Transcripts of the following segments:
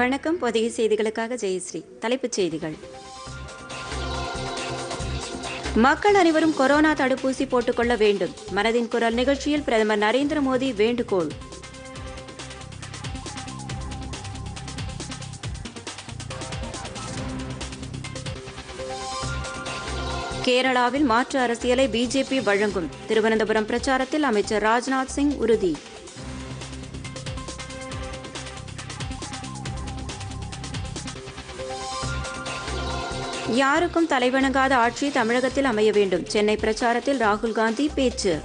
வணக்கம். புதிய செய்திகளுக்காக ஜெயஸ்ரீ. தலைப்புச் செய்திகள். மக்கள் அனைவரும் கொரோனா தடுப்பூசி போட்டுக்கொள்ள வேண்டும். மனதின் குரல் நிகழ்ச்சியில் பிரதமர் நரேந்திர மோடி வேண்டுகோள். கேரளாவில் மாற்று அரசியலை பிஜேபி வழங்கும். திருவனந்தபுரம் பிரச்சாரத்தில் அமைச்சர் ராஜ்நாத் சிங் உறுதி. யாருக்கும் தலைவணங்காத ஆட்சி தமிழகத்தில் அமைய வேண்டும். சென்னை பிரச்சாரத்தில் ராகுல் காந்தி பேச்சு.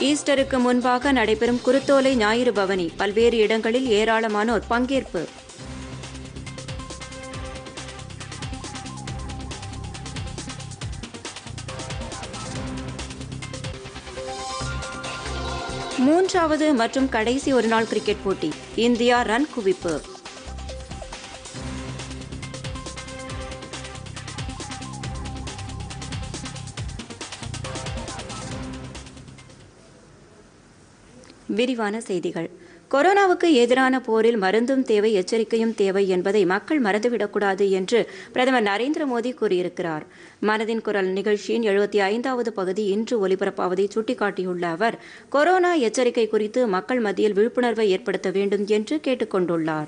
ஈஸ்டருக்கு முன்பாக நடைபெறும் குருத்தோலை ஞாயிறு பவனி. பல்வேறு இடங்களில் ஏராளமானோர் பங்கேற்பு. மூன்றாவது மற்றும் கடைசி ஒருநாள் கிரிக்கெட் போட்டி. இந்தியா ரன் குவிப்பு. விரிவான செய்திகள். கொரோனாவுக்கு எதிரான போரில் மருந்தும் தேவை எச்சரிக்கையும் தேவை என்பதை மக்கள் மறந்துவிடக்கூடாது என்று பிரதமர் நரேந்திர மோடி கூறியிருக்கிறார். மனதின் குரல் நிகழ்ச்சியின் எழுபத்தி ஐந்தாவது பகுதி இன்று ஒலிபரப்பாவதை சுட்டிக்காட்டியுள்ள அவர் கொரோனா எச்சரிக்கை குறித்து மக்கள் மத்தியில் விழிப்புணர்வை ஏற்படுத்த வேண்டும் என்று கேட்டுக்கொண்டுள்ளார்.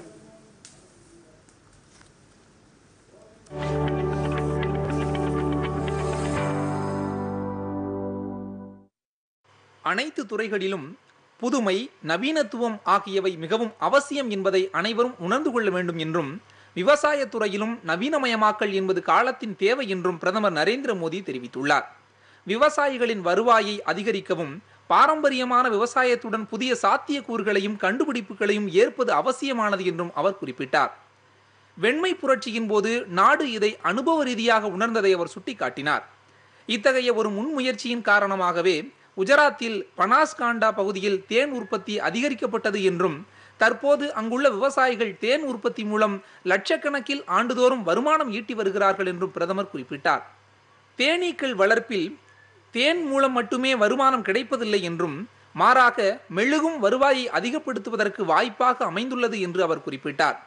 அனைத்து துறைகளிலும் புதுமை நவீனத்துவம் ஆகியவை மிகவும் அவசியம் என்பதை அனைவரும் உணர்ந்து கொள்ள வேண்டும் என்றும் விவசாய துறையிலும் நவீனமயமாக்கல் என்பது காலத்தின் தேவை என்றும் பிரதமர் நரேந்திர மோடி தெரிவித்துள்ளார். விவசாயிகளின் வருவாயை அதிகரிக்கவும் பாரம்பரியமான விவசாயத்துடன் புதிய சாத்தியக்கூறுகளையும் கண்டுபிடிப்புகளையும் ஏற்பது அவசியமானது என்றும் அவர் குறிப்பிட்டார். வெண்மை புரட்சியின் போது நாடு இதை அனுபவ ரீதியாக உணர்ந்ததை அவர் சுட்டிக்காட்டினார். இத்தகைய ஒரு முன்முயற்சியின் காரணமாகவே குஜராத்தில் பனாஸ்காண்டா பகுதியில் தேன் உற்பத்தி அதிகரிக்கப்பட்டது என்றும் தற்போது அங்குள்ள விவசாயிகள் தேன் உற்பத்தி மூலம் லட்சக்கணக்கில் ஆண்டுதோறும் வருமானம் ஈட்டி வருகிறார்கள் என்றும் பிரதமர் குறிப்பிட்டார். தேனீக்கள் வளர்ப்பில் தேன் மூலம் மட்டுமே வருமானம் கிடைப்பதில்லை என்றும் மாறாக மெழுகும் வருவாயை அதிகப்படுத்துவதற்கு வாய்ப்பாக அமைந்துள்ளது என்று அவர் குறிப்பிட்டார்.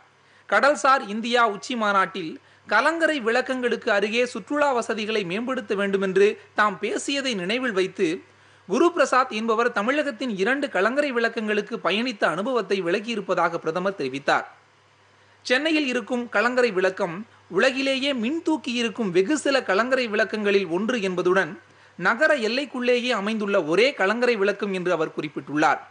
கடல்சார் இந்தியா உச்சி மாநாட்டில் கலங்கரை விளக்கங்களுக்கு அருகே சுற்றுலா வசதிகளை மேம்படுத்த வேண்டும் என்று தாம் பேசியதை நினைவில் வைத்து குரு பிரசாத் என்பவர் தமிழகத்தின் இரண்டு கலங்கரை விளக்கங்களுக்கு பயணித்த அனுபவத்தை விளக்கியிருப்பதாக பிரதமர் தெரிவித்தார். சென்னையில் இருக்கும் கலங்கரை விளக்கம் உலகிலேயே மின் தூக்கி இருக்கும் வெகு சில கலங்கரை விளக்கங்களில் ஒன்று என்பதுடன் நகர எல்லைக்குள்ளேயே அமைந்துள்ள ஒரே கலங்கரை விளக்கம் என்று அவர் குறிப்பிட்டுள்ளார்.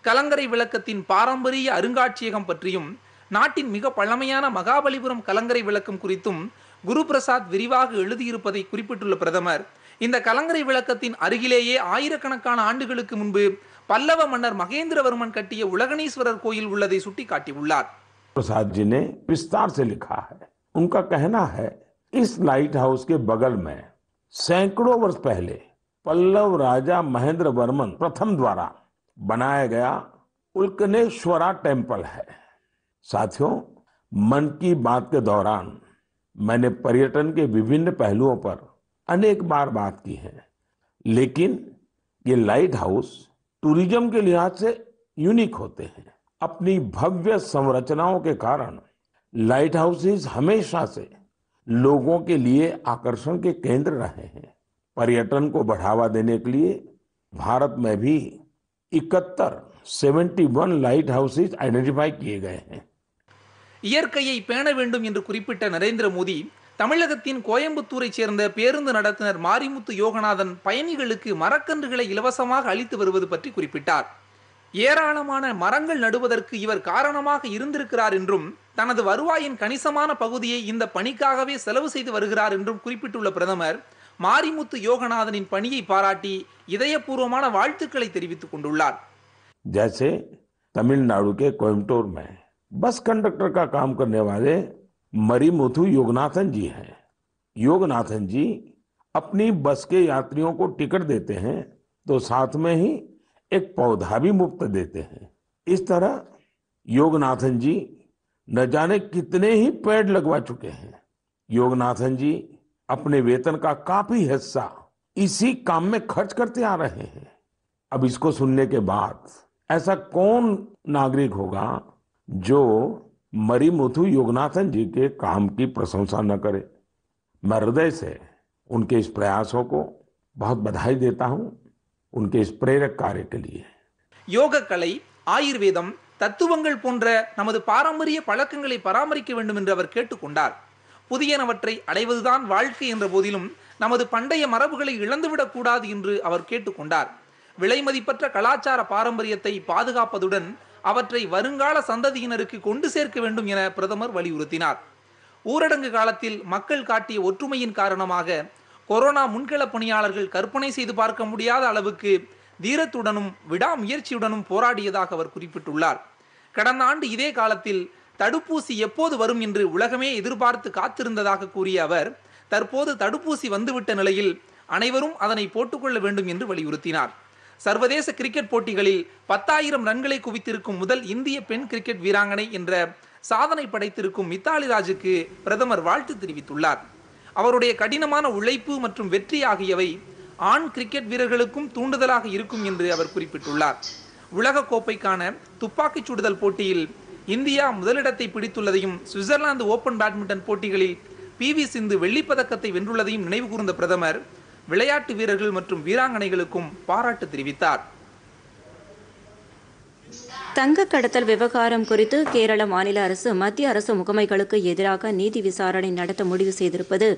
கலங்கரை விளக்கத்தின் பாரம்பரிய அருங்காட்சியகம் பற்றியும் நாட்டின் மிக பழமையான மகாபலிபுரம் கலங்கரை விளக்கம் குறித்தும் குரு பிரசாத் விரிவாக எழுதியிருப்பதை குறிப்பிட்டுள்ள பிரதமர் இந்த கலங்கரை விளக்கத்தின் அருகிலேயே ஆயிரக்கணக்கான ஆண்டுகளுக்கு முன்பு பல்லவ மன்னர் மகேந்திரவர்மன் கட்டிய உலகனீஸ்வரர் கோயில் உள்ளதை சுட்டிக்காட்டியுள்ளார் प्रसाद जी ने विस्तार से लिखा है उनका कहना है इस लाइट हाउस के बगल में सैकड़ों वर्ष पहले पल्लव राजा महेंद्र वर्मन प्रथम द्वारा बनाया गया उल्कनेश्वरा टेम्पल है साथियों मन की बात के दौरान मैंने पर्यटन के विभिन्न पहलुओं पर अनेक बार बात की है लेकिन ये लाइट हाउस टूरिज्म के लिहाज से यूनिक होते हैं अपनी भव्य संरचनाओं के कारण लाइट हाउसेस हमेशा से लोगों के लिए आकर्षण के केंद्र रहे हैं पर्यटन को बढ़ावा देने के लिए भारत में भी इकहत्तर seventy one lighthouses identify किए गए हैं இயற்கையை பேண வேண்டும் என்று குறிப்பிட்ட நரேந்திர மோடி தமிழகத்தின் கோயம்புத்தூரைச் சேர்ந்த பேருந்து நடத்துனர் மாரிமுத்து யோகநாதன் பயணிகளுக்கு மரக்கன்றுகளை இலவசமாக அளித்து வருவது பற்றி குறிப்பிட்டார் ஏராளமான மரங்கள் நடுவதற்கு இவர் காரணமாக இருந்திருக்கிறார் என்றும் தனது வருவாயின் கணிசமான பகுதியை இந்த பணிக்காகவே செலவு செய்து வருகிறார் என்றும் குறிப்பிட்டுள்ள பிரதமர் மாரிமுத்து யோகநாதனின் பணியை பாராட்டி இதயபூர்வமான வாழ்த்துக்களை தெரிவித்துக் கொண்டுள்ளார் जैसे तमिलनाडु के कोयम्बटूर में बस कंडक्टर का काम करने वाले मरीमुथु योगनाथन जी हैं। योगनाथन जी अपनी बस के यात्रियों को टिकट देते हैं तो साथ में ही एक पौधा भी मुफ़्त देते हैं। इस तरह योगनाथन जी न जाने कितने ही पेड़ लगवा चुके हैं। योगनाथन जी अपने वेतन का काफ़ी हिस्सा इसी काम में खर्च करते आ रहे हैं। अब इसको सुनने के बाद ऐसा कौन नागरिक होगा जो मरीमुथु योगनाथन जी के काम की प्रशंसा न करे मैं हृदय से उनके इस प्रयासों को बहुत बधाई देता हूं उनके इस प्रेरक कार्य के लिए யோகக்கலை ஆயுர்வேதம் தத்துவங்கள் போன்ற நமது பாரம்பரிய பழக்கங்களை பராமரிக்க வேண்டும் என்று அவர் கேட்டுக்கொண்டார் புதியனவற்றை அடைவதுதான் வாழ்க்கை என்ற போதிலும் நமது பண்டைய மரபுகளை இழந்துவிடக் கூடாது என்று அவர் கேட்டுக்கொண்டார் விலைமதிப்பற்ற கலாச்சார பாரம்பரியத்தை பாதுகாப்பதுடன் அவற்றை வருங்கால சந்ததியினருக்கு கொண்டு சேர்க்க வேண்டும் என பிரதமர் வலியுறுத்தினார். ஊரடங்கு காலத்தில் மக்கள் காட்டிய ஒற்றுமையின் காரணமாக கொரோனா முன்கள பணியாளர்கள் கற்பனை செய்து பார்க்க முடியாத அளவுக்கு தீரத்துடனும் விடாமுயற்சியுடனும் போராடியதாக அவர் குறிப்பிட்டுள்ளார். கடந்த ஆண்டு இதே காலத்தில் தடுப்பூசி எப்போது வரும் என்று உலகமே எதிர்பார்த்து காத்திருந்ததாக கூறிய அவர் தற்போது தடுப்பூசி வந்துவிட்ட நிலையில் அனைவரும் அதனை போட்டுக்கொள்ள வேண்டும் என்று வலியுறுத்தினார். சர்வதேச கிரிக்கெட் போட்டிகளில் பத்தாயிரம் ரன்களை குவித்திருக்கும் முதல் இந்திய பெண் கிரிக்கெட் வீராங்கனை என்ற சாதனை படைத்திருக்கும் மித்தாலி ராஜுக்கு பிரதமர் வாழ்த்து தெரிவித்துள்ளார். அவருடைய கடினமான உழைப்பு மற்றும் வெற்றி ஆகியவை ஆண் கிரிக்கெட் வீரர்களுக்கும் தூண்டுதலாக இருக்கும் என்று அவர் குறிப்பிட்டுள்ளார். உலக கோப்பைக்கான துப்பாக்கிச் சுடுதல் போட்டியில் இந்தியா முதலிடத்தை பிடித்துள்ளதையும் சுவிட்சர்லாந்து ஓபன் பேட்மிண்டன் போட்டிகளில் பி வி சிந்து வெள்ளிப்பதக்கத்தை வென்றுள்ளதையும் நினைவு கூர்ந்த பிரதமர் விளையாட்டு வீரர்கள் மற்றும் வீராங்கனைகளுக்கும் பாராட்டு தெரிவித்தார். தங்க கடத்தல் விவகாரம் குறித்து கேரள மாநில அரசு மத்திய அரசு முகமைகளுக்கு எதிராக நீதி விசாரணை நடத்த முடிவு செய்திருப்பது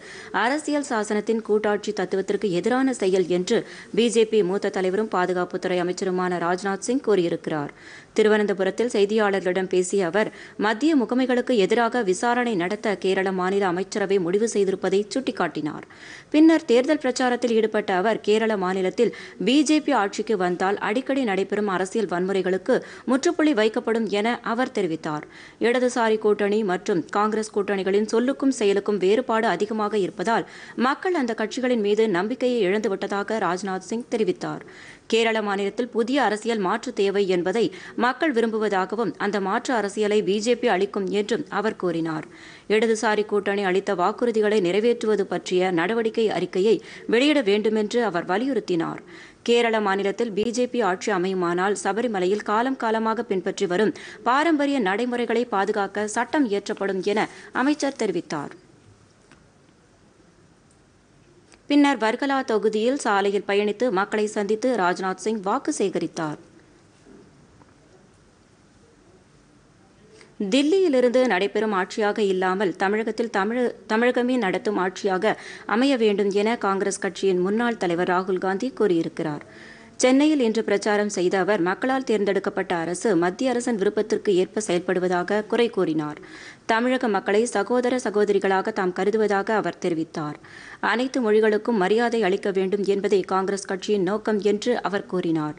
அரசியல் சாசனத்தின் கூட்டாட்சி தத்துவத்திற்கு எதிரான செயல் என்று பிஜேபி மூத்த தலைவரும் பாதுகாப்புத்துறை அமைச்சருமான ராஜ்நாத் சிங் கூறியிருக்கிறார். திருவனந்தபுரத்தில் செய்தியாளர்களிடம் பேசிய அவர் மத்திய முகமைகளுக்கு எதிராக விசாரணை நடத்த கேரள மாநில அமைச்சரவை முடிவு செய்திருப்பதை சுட்டிக்காட்டினார். பின்னர் தேர்தல் பிரச்சாரத்தில் ஈடுபட்ட அவர் கேரள மாநிலத்தில் பிஜேபி ஆட்சிக்கு வந்தால் அடிக்கடி நடைபெறும் அரசியல் வன்முறைகளுக்கு முற்றுப்புள்ளி வைக்கப்படும் என அவர் தெரிவித்தார். இடதுசாரி கூட்டணி மற்றும் காங்கிரஸ் கூட்டணிகளின் சொல்லுக்கும் செயலுக்கும் வேறுபாடு அதிகமாக இருப்பதால் மக்கள் அந்த கட்சிகளின் மீது நம்பிக்கையை இழந்துவிட்டதாக ராஜ்நாத் சிங் தெரிவித்தார். கேரள மாநிலத்தில் புதிய அரசியல் மாற்று தேவை என்பதை மக்கள் விரும்புவதாகவும் அந்த மாற்று அரசியலை பிஜேபி அளிக்கும் என்றும் அவர் கூறினார். இடதுசாரி கூட்டணி அளித்த வாக்குறுதிகளை நிறைவேற்றுவது பற்றிய நடவடிக்கை அறிக்கையை வெளியிட வேண்டுமென்று அவர் வலியுறுத்தினார். கேரள மாநிலத்தில் பிஜேபி ஆட்சி அமையுமானால் சபரிமலையில் காலம் காலமாக பின்பற்றி வரும் பாரம்பரிய நடைமுறைகளை பாதுகாக்க சட்டம் இயற்றப்படும் என அமைச்சர் தெரிவித்தார். பின்னர் வர்கலா தொகுதியில் சாலையில் பயணித்து மக்களை சந்தித்து ராஜ்நாத் சிங் வாக்கு சேகரித்தார். தில்லியிலிருந்து நடைபெறும் ஆட்சியாக இல்லாமல் தமிழகத்தில் தமிழ தமிழகமே நடத்தும் ஆட்சியாக அமைய வேண்டும் என காங்கிரஸ் கட்சியின் முன்னாள் தலைவர் ராகுல் காந்தி கூறியிருக்கிறார். சென்னையில் இன்று பிரச்சாரம் செய்த அவர் மக்களால் தேர்ந்தெடுக்கப்பட்ட அரசு மத்திய அரசின் விருப்பத்திற்கு ஏற்ப செயல்படுவதாக குறை கூறினார். தமிழக மக்களை சகோதர சகோதரிகளாக தாம் கருதுவதாக அவர் தெரிவித்தார். அனைத்து மொழிகளுக்கும் மரியாதை அளிக்க வேண்டும் என்பதே காங்கிரஸ் கட்சியின் நோக்கம் என்று அவர் கூறினார்.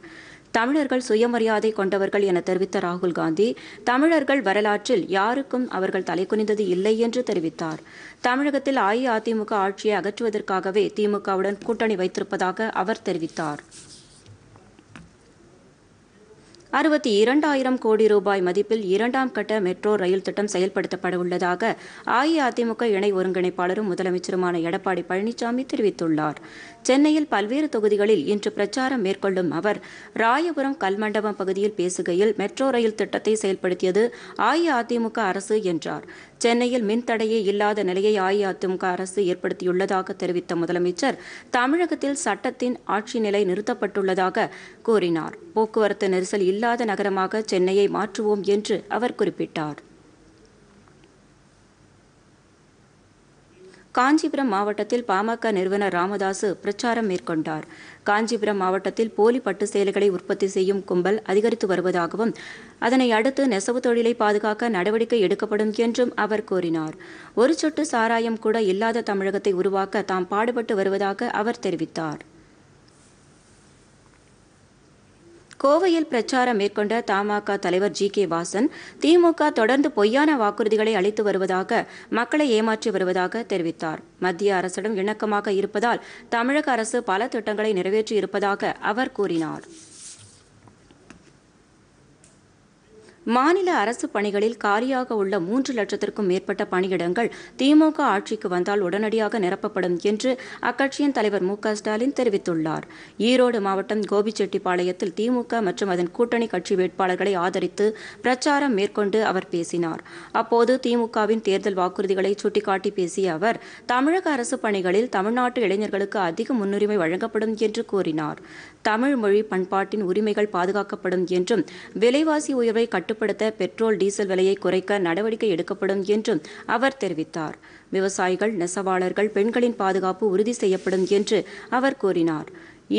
தமிழர்கள் சுயமரியாதை கொண்டவர்கள் என தெரிவித்த ராகுல் காந்தி தமிழர்கள் வரலாற்றில் யாருக்கும் அவர்கள் தலைகுனிந்தது இல்லை என்று தெரிவித்தார். தமிழகத்தில் அஇஅதிமுக ஆட்சியை அகற்றுவதற்காகவே திமுகவுடன் கூட்டணி வைத்திருப்பதாக அவர் தெரிவித்தார். அறுபத்தி இரண்டாயிரம் கோடி ரூபாய் மதிப்பில் இரண்டாம் கட்ட மெட்ரோ ரயில் திட்டம் செயல்படுத்தப்பட உள்ளதாக அஇஅதிமுக இணை ஒருங்கிணைப்பாளரும் முதலமைச்சருமான எடப்பாடி பழனிசாமி தெரிவித்துள்ளார். சென்னையில் பல்வேறு தொகுதிகளில் இன்று பிரச்சாரம் மேற்கொள்ளும் அவர் ராயபுரம் கல்மண்டபம் பகுதியில் பேசுகையில் மெட்ரோ ரயில் திட்டத்தை செயல்படுத்தியது அஇஅதிமுக அரசு என்றார். சென்னையில் மின்தடையே இல்லாத நிலையை அஇஅதிமுக அரசு ஏற்படுத்தியுள்ளதாக தெரிவித்த முதலமைச்சர் தமிழகத்தில் சட்டத்தின் ஆட்சி நிலை நிறுத்தப்பட்டுள்ளதாக கூறினார். போக்குவரத்து நெரிசல் இல்லாத நகரமாக சென்னையை மாற்றுவோம் என்று அவர் குறிப்பிட்டார். காஞ்சிபுரம் மாவட்டத்தில் பாமக நிறுவனர் ராமதாசு பிரச்சாரம் மேற்கொண்டார். காஞ்சிபுரம் மாவட்டத்தில் போலி பட்டு சேலைகளை உற்பத்தி செய்யும் கும்பல் அதிகரித்து வருவதாகவும் அதனை அடுத்து நெசவு தொழிலை பாதுகாக்க நடவடிக்கை எடுக்கப்படும் என்றும் அவர் கூறினார். ஒரு சொட்டு சாராயம் கூட இல்லாத தமிழகத்தை உருவாக்க தாம் பாடுபட்டு வருவதாக அவர் தெரிவித்தார். கோவையில் பிரச்சாரம் மேற்கொண்ட தமாக தலைவர் ஜி கே வாசன் திமுக தொடர்ந்து பொய்யான வாக்குறுதிகளை அளித்து வருவதாக மக்களை ஏமாற்றி வருவதாக தெரிவித்தார். மத்திய அரசிடம் இணக்கமாக இருப்பதால் தமிழக அரசு பல திட்டங்களை நிறைவேற்றி இருப்பதாக அவர் கூறினார். மாநில அரசு பணிகளில் காலியாக உள்ள மூன்று லட்சத்திற்கும் மேற்பட்ட பணியிடங்கள் திமுக ஆட்சிக்கு வந்தால் உடனடியாக நிரப்பப்படும் என்று அக்கட்சியின் தலைவர் மு ஸ்டாலின் தெரிவித்துள்ளார். ஈரோடு மாவட்டம் கோபிச்செட்டிப்பாளையத்தில் திமுக மற்றும் அதன் கூட்டணி கட்சி வேட்பாளர்களை ஆதரித்து பிரச்சாரம் மேற்கொண்டு அவர் பேசினார். அப்போது திமுகவின் தேர்தல் வாக்குறுதிகளை சுட்டிக்காட்டி பேசிய அவர் தமிழக அரசு பணிகளில் தமிழ்நாட்டு இளைஞர்களுக்கு அதிக முன்னுரிமை வழங்கப்படும் என்று கூறினார். தமிழ் மொழி பண்பாட்டின் உரிமைகள் பாதுகாக்கப்படும் என்றும் விலைவாசி உயர்வை கட்டுப்படுத்த பெட்ரோல் டீசல் விலையை குறைக்க நடவடிக்கை எடுக்கப்படும் என்றும் அவர் தெரிவித்தார். விவசாயிகள் நெசவாளர்கள் பெண்களின் பாதுகாப்பு உறுதி செய்யப்படும் என்று அவர் கூறினார்.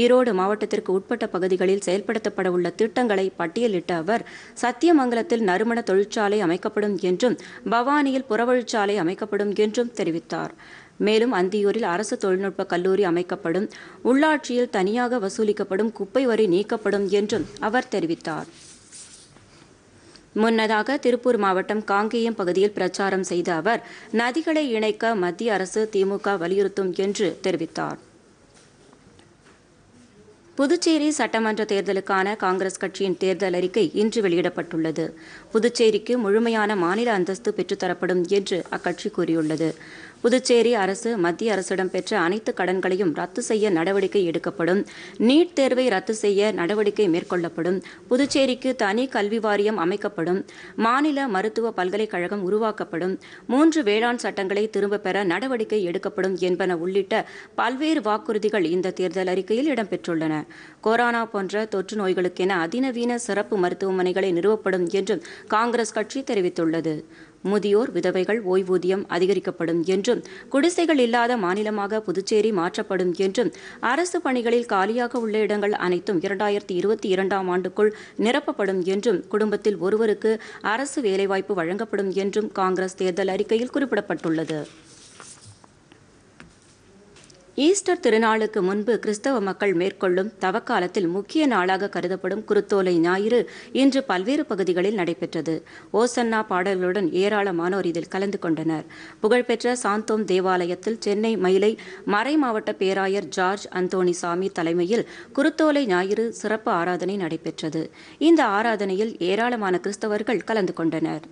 ஈரோடு மாவட்டத்திற்கு உட்பட்ட பகுதிகளில் செயல்படுத்தப்பட உள்ள திட்டங்களை பட்டியலிட்ட அவர் சத்தியமங்கலத்தில் நறுமண தொழிற்சாலை அமைக்கப்படும் என்றும் பவானியில் புறவழிச்சாலை அமைக்கப்படும் என்றும் தெரிவித்தார். மேலும் அந்தியூரில் அரசு தொழில்நுட்ப கல்லூரி அமைக்கப்படும். உள்ளாட்சியில் தனியாக வசூலிக்கப்படும் குப்பை வரி நீக்கப்படும் என்றும் அவர் தெரிவித்தார். முன்னதாக திருப்பூர் மாவட்டம் காங்கேயம் பகுதியில் பிரச்சாரம் செய்த அவர் நதிகளை இணைக்க மத்திய அரசு திமுக வலியுறுத்தும் என்று தெரிவித்தார். புதுச்சேரி சட்டமன்ற தேர்தலுக்கான காங்கிரஸ் கட்சியின் தேர்தல் அறிக்கை இன்று வெளியிடப்பட்டுள்ளது. புதுச்சேரிக்கு முழுமையான மாநில அந்தஸ்து பெற்றுத்தரப்படும் என்று அக்கட்சி கூறியுள்ளது. புதுச்சேரி அரசு மத்திய அரசிடம் பெற்ற அனைத்து கடன்களையும் ரத்து செய்ய நடவடிக்கை எடுக்கப்படும். நீட் தேர்வை ரத்து செய்ய நடவடிக்கை மேற்கொள்ளப்படும். புதுச்சேரிக்கு தனி கல்வி வாரியம் அமைக்கப்படும். மாநில மருத்துவ பல்கலைக்கழகம் உருவாக்கப்படும். மூன்று வேளாண் சட்டங்களை திரும்பப் பெற நடவடிக்கை எடுக்கப்படும் என்பன உள்ளிட்ட பல்வேறு வாக்குறுதிகள் இந்த தேர்தல் அறிக்கையில் இடம்பெற்றுள்ளன. கொரோனா போன்ற தொற்று நோய்களுக்கென அதிநவீன சிறப்பு மருத்துவமனைகளை நிறுவப்படும் என்றும் காங்கிரஸ் கட்சி தெரிவித்துள்ளது. முதியோர் விதவைகள் ஓய்வூதியம் அதிகரிக்கப்படும் என்றும் குடிசைகள் இல்லாத மாநிலமாக புதுச்சேரி மாற்றப்படும் என்றும் அரசு பணிகளில் காலியாக உள்ள இடங்கள் அனைத்தும் இரண்டாயிரத்தி இருபத்தி இரண்டாம் ஆண்டுக்குள் நிரப்பப்படும் என்றும் குடும்பத்தில் ஒருவருக்கு அரசு வேலைவாய்ப்பு வழங்கப்படும் என்றும் காங்கிரஸ் தேர்தல் அறிக்கையில் குறிப்பிடப்பட்டுள்ளது. ஈஸ்டர் திருநாளுக்கு முன்பு கிறிஸ்தவ மக்கள் மேற்கொள்ளும் தவக்காலத்தில் முக்கிய நாளாக கருதப்படும் குருத்தோலை ஞாயிறு இன்று பல்வேறு பகுதிகளில் நடைபெற்றது. ஓசன்னா பாடல்களுடன் ஏராளமானோர் இதில் கலந்து கொண்டனர். புகழ்பெற்ற சாந்தோம் தேவாலயத்தில் சென்னை மயிலை மறை மாவட்ட பேராயர் ஜார்ஜ் அந்தோணிசாமி தலைமையில் குருத்தோலை ஞாயிறு சிறப்பு ஆராதனை நடைபெற்றது. இந்த ஆராதனையில் ஏராளமான கிறிஸ்தவர்கள் கலந்து கொண்டனர்.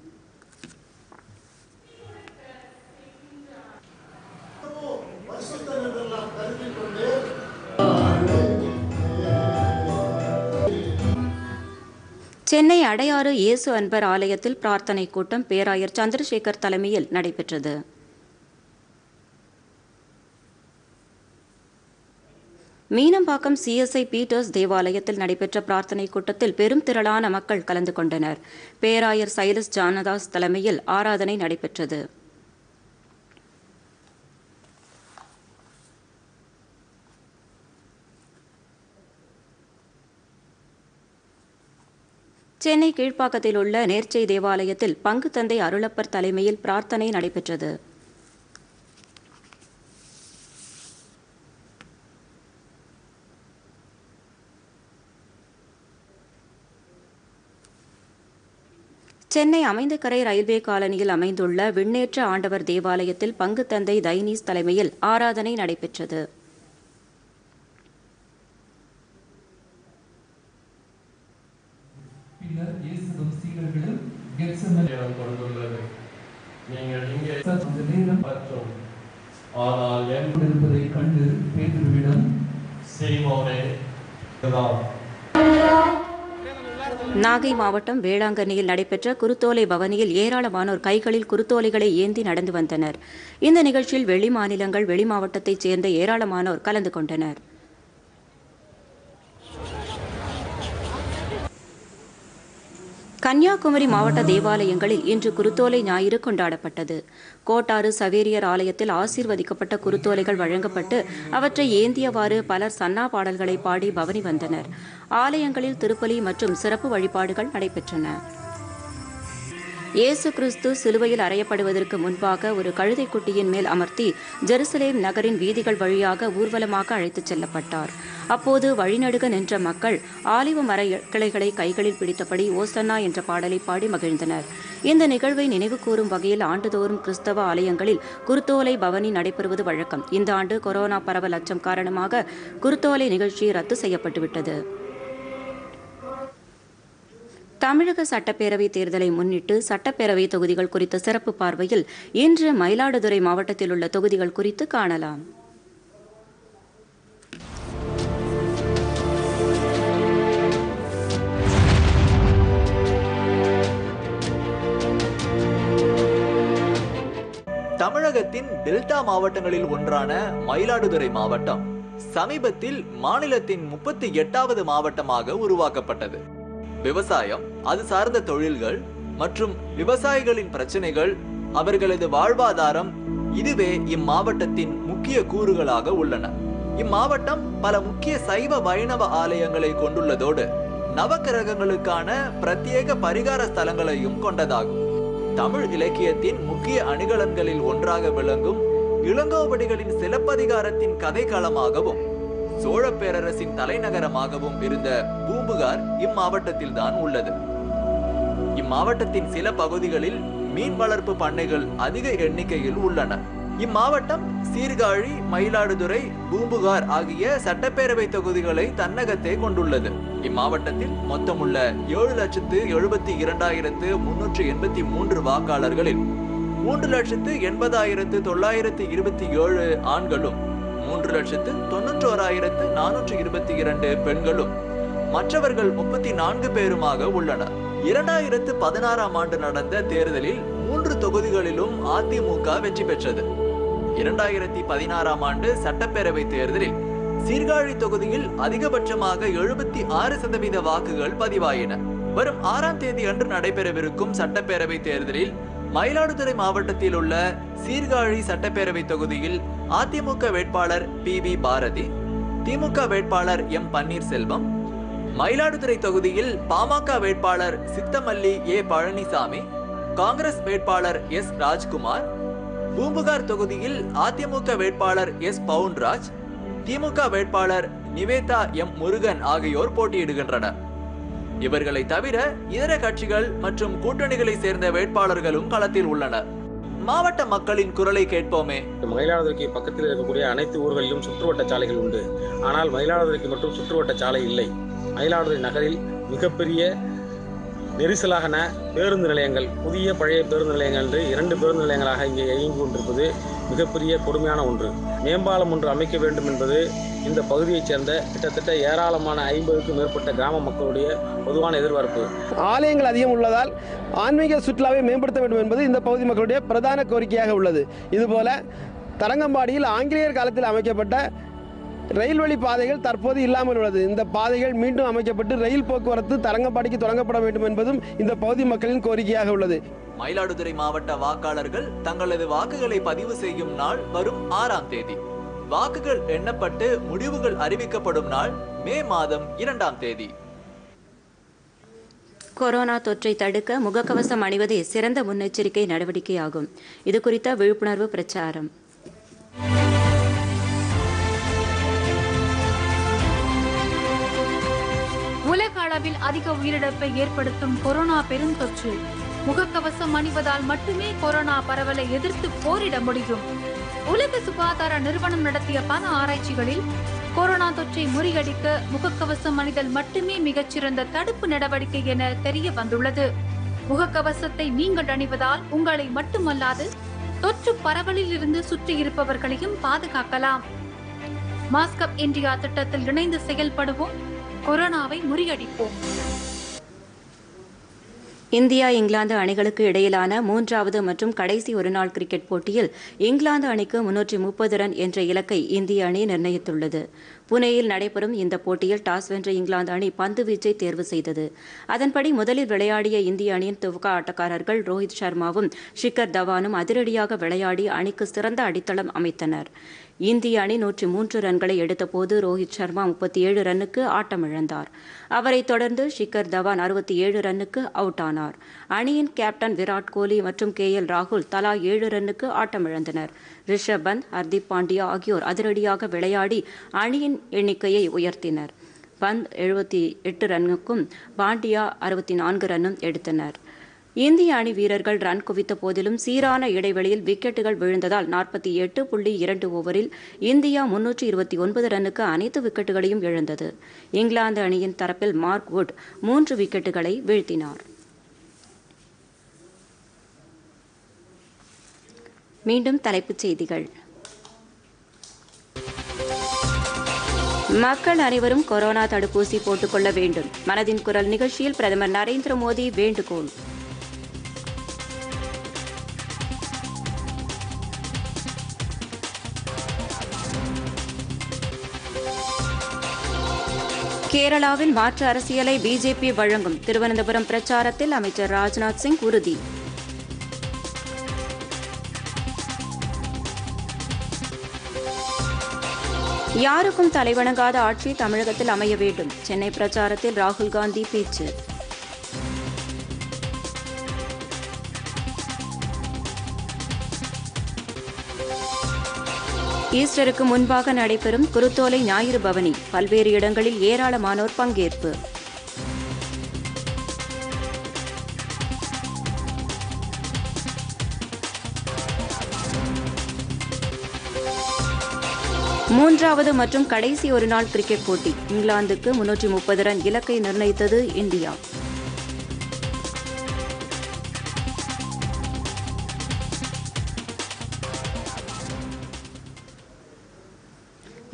சென்னை அடையாறு இயேசு அன்பர் ஆலயத்தில் பிரார்த்தனை கூட்டம் பேராயர் சந்திரசேகர் தலைமையில் நடைபெற்றது. மீனம்பாக்கம் சிஎஸ்ஐ பீட்டர்ஸ் தேவாலயத்தில் நடைபெற்ற பிரார்த்தனை கூட்டத்தில் பெரும் திரளான மக்கள் கலந்து கொண்டனர். பேராயர் சைலஸ் ஜானதாஸ் தலைமையில் ஆராதனை நடைபெற்றது. சென்னை கீழ்ப்பாக்கத்தில் உள்ள நேர்ச்சை தேவாலயத்தில் பங்கு தந்தை அருளப்பர் தலைமையில் பிரார்த்தனை நடைபெற்றது. சென்னை அமைந்தகரை ரயில்வே காலனியில் அமைந்துள்ள விண்ணேற்ற ஆண்டவர் தேவாலயத்தில் பங்கு தந்தை தைனீஸ் தலைமையில் ஆராதனை நடைபெற்றது பின்னர் இயேசுவும் சீடர்களும் கெத்செமனே நேரம் கொண்டுள்ளது நீங்கள் இங்கே அந்த நேரம் மற்றும் ஆனால் என் இருப்பதை கண்டு பேதுருவிடம் சீமோனே இதுதான் நாகை மாவட்டம் வேளாங்கண்ணியில் நடைபெற்ற குருத்தோலை பவனியில் ஏராளமானோர் கைகளில் குருத்தோலைகளை ஏந்தி நடந்து வந்தனர். இந்த நிகழ்ச்சியில் வெளி மாநிலங்கள் வெளி மாவட்டத்தைச் சேர்ந்த ஏராளமானோர் கலந்து கொண்டனர். கன்னியாகுமரி மாவட்ட தேவாலயங்களில் இன்று குருத்தோலை ஞாயிறு கொண்டாடப்பட்டது. கோட்டாறு சவேரியர் ஆலயத்தில் ஆசீர்வதிக்கப்பட்ட குருத்தோலைகள் வழங்கப்பட்டு அவற்றை ஏந்தியவாறு பலர் சன்னா பாடல்களை பாடி பவனி வந்தனர். ஆலயங்களில் திருப்பலி மற்றும் சிறப்பு வழிபாடுகள் நடைபெற்றன. இயேசு கிறிஸ்து சிலுவையில் அறையப்படுவதற்கு முன்பாக ஒரு கழுதை குட்டியின் மேல் அமர்த்தி ஜெருசலேம் நகரின் வீதிகள் வழியாக ஊர்வலமாக அழைத்துச் செல்லப்பட்டார். அப்போது வழிநடுக நின்ற மக்கள் ஆலிவ மர கிளைகளை கைகளில் பிடித்தபடி ஓசன்னா என்ற பாடலை பாடி மகிழ்ந்தனர். இந்த நிகழ்வை நினைவு கூறும் வகையில் ஆண்டுதோறும் கிறிஸ்தவ ஆலயங்களில் குருத்தோலை பவனி நடைபெறுவது வழக்கம். இந்த ஆண்டு கொரோனா பரவல் அச்சம் காரணமாக குருத்தோலை நிகழ்ச்சி ரத்து செய்யப்பட்டுவிட்டது. தமிழக சட்டப்பேரவை தேர்தலை முன்னிட்டு சட்டப்பேரவை தொகுதிகள் குறித்த சிறப்பு பார்வையில் இன்று மயிலாடுதுறை மாவட்டத்தில் உள்ள தொகுதிகள் குறித்து காணலாம். தமிழகத்தின் டெல்டா மாவட்டங்களில் ஒன்றான மயிலாடுதுறை மாவட்டம் சமீபத்தில் மாநிலத்தின் முப்பத்தி எட்டாவது மாவட்டமாக உருவாக்கப்பட்டது. விவசாயம் அது சார்ந்த தொழில்கள் மற்றும் விவசாயிகளின் பிரச்சனைகள் அவர்களது வாழ்வாதாரம் இதுவே இம்மாவட்டத்தின் முக்கிய கூறுகளாக உள்ளன. இம்மாவட்டம் பல முக்கிய சைவ வைணவ ஆலயங்களை கொண்டுள்ளதோடு நவக்கிரகங்களுக்கான பிரத்யேக பரிகார ஸ்தலங்களையும் கொண்டதாகும். தமிழ் இலக்கியத்தின் முக்கிய அணிகலன்களில் ஒன்றாக விளங்கும் இளங்கோவடிகளின் சிலப்பதிகாரத்தின் கதைக்களமாகவும் சோழ பேரரசின் தலைநகரமாகவும் இருந்த பூம்புகார் இம்மாவட்டத்தில் தான் உள்ளது. இம்மாவட்டத்தின் சில பகுதிகளில் மீன் வளர்ப்பு பண்ணைகள் அதிக எண்ணிக்கையில் உள்ளன. இம்மாவட்டம் சீர்காழி மயிலாடுதுறை பூம்புகார் ஆகிய சட்டப்பேரவை தொகுதிகளை தன்னகத்தே கொண்டுள்ளது. இம்மாவட்டத்தில் மொத்தமுள்ள ஏழு லட்சத்து எழுபத்தி இரண்டாயிரத்து முன்னூற்று எண்பத்தி மூன்று வாக்காளர்களில் மூன்று லட்சத்து எண்பதாயிரத்து தொள்ளாயிரத்து இருபத்தி ஏழு ஆண்களும் மூன்று லட்சத்து தொன்னூற்றோராயிரத்து நானூற்று இருபத்தி இரண்டு பெண்களும் மற்றவர்கள் முப்பத்தி நான்கு பேருமாக உள்ளனர். இரண்டாயிரத்து பதினாறாம் ஆண்டு நடந்த தேர்தலில் மூன்று தொகுதிகளிலும் அதிமுக வெற்றி பெற்றது. இரண்டாயிரத்தி பதினாறாம் ஆண்டு சட்டப்பேரவை தேர்தலில் சீர்காழி தொகுதியில் அதிகபட்சமாக எழுபத்தி ஆறு சதவீத வாக்குகள் பதிவாயின. வரும் ஆறாம் தேதி அன்று நடைபெறவிருக்கும் சட்டப்பேரவை தேர்தலில் மயிலாடுதுறை மாவட்டத்தில் உள்ள சீர்காழி சட்டப்பேரவை தொகுதியில் அதிமுக வேட்பாளர் பி வி பாரதி திமுக வேட்பாளர் எம் பன்னீர்செல்வம் மயிலாடுதுறை தொகுதியில் பாமக வேட்பாளர் சித்தமல்லி ஏ பழனிசாமி காங்கிரஸ் வேட்பாளர் எஸ் ராஜ்குமார் பூம்புகார் தொகுதியில் அதிமுக வேட்பாளர் எஸ் பவுன்ராஜ் திமுக வேட்பாளர் நிவேதா எம் முருகன் ஆகியோர் போட்டியிடுகின்றனர். இவர்களை தவிர இதர கட்சிகள் மற்றும் கூட்டணிகளை சேர்ந்த வேட்பாளர்களும் களத்தில் உள்ளனர் மாவட்ட மக்களின் குரலை கேட்போமே. மயிலாடுதுறைக்கு பக்கத்தில் இருக்கக்கூடிய அனைத்து ஊர்களிலும் சுற்றுவட்ட சாலைகள் உண்டு. ஆனால் மயிலாடுதுறைக்கு மட்டும் சுற்றுவட்ட சாலை இல்லை. மயிலாடுதுறை நகரில் மிகப்பெரிய நெரிசலாகன பேருந்து நிலையங்கள் புதிய பழைய பேருந்து நிலையங்கள் என்று இரண்டு பேருந்து நிலையங்களாக இங்கே இயங்கி கொண்டிருப்பது மிகப்பெரிய கொடுமையான ஒன்று. மேம்பாலம் ஒன்று அமைக்க வேண்டும் என்பது இந்த பகுதியைச் சேர்ந்த கிட்டத்தட்ட ஏராளமான ஐம்பதுக்கும் மேற்பட்ட கிராம மக்களுடைய பொதுவான எதிர்பார்ப்பு. ஆலயங்கள் அதிகம் உள்ளதால் ஆன்மீக சுற்றுலாவை மேம்படுத்த வேண்டும் என்பது இந்த பகுதி மக்களுடைய பிரதான கோரிக்கையாக உள்ளது. இதுபோல தரங்கம்பாடியில் ஆங்கிலேயர் காலத்தில் அமைக்கப்பட்ட ரயில் வழி பாதைகள் தற்போது இல்லாமல் உள்ளது. இந்த பாதைகள் மீண்டும் அமைக்கப்பட்டு ரயில் போக்குவரத்து தரங்கம்பாடிக்கு தொடங்கப்பட வேண்டும் என்பதும் இந்த பகுதி மக்களின் கோரிக்கையாக உள்ளது. மயிலாடுதுறை மாவட்ட வாக்காளர்கள் தங்களது வாக்குகளை பதிவு செய்யும் நாள் வரும் ஆறாம் தேதி. வாக்குகள் எண்ணப்பட்டு முடிவுகள் அறிவிக்கப்படும் நாள் மே மாதம் இரண்டாம் தேதி. கொரோனா தொற்றை தடுக்க முகக்கவசம் அணிவதே சிறந்த முன்னெச்சரிக்கை நடவடிக்கையாகும். இது குறித்த விழிப்புணர்வு பிரச்சாரம். உலக அளவில் அதிக உயிரிழப்பை ஏற்படுத்தும் கொரோனா பெருந்தொற்று. முகக்கவசம் அணிவதால் மட்டுமே கொரோனா பரவலை எதிர்த்து போரிட முடியும். உலக சுகாதார நிறுவனம் நடத்திய பல ஆராய்ச்சிகளில் கொரோனா தொற்றை முறியடிக்க முகக்கவசம் அணிதல் மட்டுமே மிகச்சிறந்த தடுப்பு நடவடிக்கை என தெரிய வந்துள்ளது. முகக்கவசத்தை நீங்கள் அணிவதால் உங்களை மட்டுமல்லாது தொற்று பரவலில் இருந்து சுற்றி இருப்பவர்களையும் பாதுகாக்கலாம். மாஸ்கப் இந்தியா திட்டத்தில் இணைந்து செயல்படுவோம். கொரோனாவை முறியடிப்போம். இந்தியா இங்கிலாந்து அணிகளுக்கு இடையிலான மூன்றாவது மற்றும் கடைசி ஒருநாள் கிரிக்கெட் போட்டியில் இங்கிலாந்து அணிக்கு முன்னூற்றி முப்பது ரன் என்ற இலக்கை இந்திய அணி நிர்ணயித்துள்ளது. புனேயில் நடைபெறும் இந்த போட்டியில் டாஸ் வென்ற இங்கிலாந்து அணி பந்து வீச்சை தேர்வு செய்தது. அதன்படி முதலில் விளையாடிய இந்திய அணியின் துவக்க ஆட்டக்காரர்கள் ரோஹித் சர்மாவும் ஷிகர் தவானும் அதிரடியாக விளையாடி அணிக்கு சிறந்த அடித்தளம் அமைத்தனர். இந்திய அணி நூற்றி மூன்று ரன்களை எடுத்தபோது ரோஹித் சர்மா முப்பத்தி ஏழு ரன்னுக்கு ஆட்டமிழந்தார் அவரைத் தொடர்ந்து ஷிகர் தவான் அறுபத்தி ஏழு ரன்னுக்கு அவுட் ஆனார். அணியின் கேப்டன் விராட் கோலி மற்றும் கே எல் ராகுல் தலா ஏழு ரன்னுக்கு ஆட்டமிழந்தனர் ரிஷப் பந்த் ஹர்திப் பாண்டியா ஆகியோர் அதிரடியாக விளையாடி அணியின் எண்ணிக்கையை உயர்த்தினர். பந்த் எழுபத்தி எட்டு ரன்னுக்கும் பாண்டியா அறுபத்தி நான்கு ரன்னும் எடுத்தனர். இந்திய அணி வீரர்கள் ரன் குவித்த போதிலும் சீரான இடைவெளியில் விக்கெட்டுகள் விழுந்ததால் நாற்பத்தி எட்டு புள்ளி இரண்டு ஓவரில் இந்தியா முன்னூற்றி இருபத்தி ஒன்பது ரன்னுக்கு அனைத்து விக்கெட்டுகளையும் இழந்தது. இங்கிலாந்து அணியின் தரப்பில் மார்க் வுட் மூன்று விக்கெட்டுகளை வீழ்த்தினார். மீண்டும் தலைப்புச் செய்திகள். மக்கள் அனைவரும் கொரோனா தடுப்பூசி போட்டுக்கொள்ள வேண்டும். மனதின் குரல் நிகழ்ச்சியில் பிரதமர் நரேந்திர மோடி வேண்டுகோள். கேரளாவில் மாற்று அரசியலை பிஜேபி வழங்கும் திருவனந்தபுரம் பிரச்சாரத்தில் அமைச்சர் ராஜ்நாத் சிங் உறுதி. யாருக்கும் தலைவணங்காத ஆட்சி தமிழகத்தில் அமைய வேண்டும். சென்னை பிரச்சாரத்தில் ராகுல் காந்தி பேச்சு. ஈஸ்டருக்கு முன்பாக நடைபெறும் குருத்தோலை ஞாயிறு பவனி. பல்வேறு இடங்களில் ஏராளமானோர் பங்கேற்பு. மூன்றாவது மற்றும் கடைசி ஒருநாள் கிரிக்கெட் போட்டி. இங்கிலாந்துக்கு முன்னூற்றி முப்பது ரன் இலக்கை நிர்ணயித்தது இந்தியா.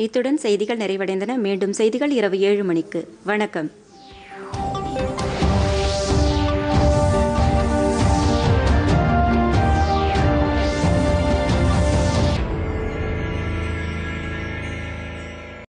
இத்துடன் செய்திகள் நிறைவடைந்தன. மீண்டும் செய்திகள் இரவு ஏழு மணிக்கு. வணக்கம்.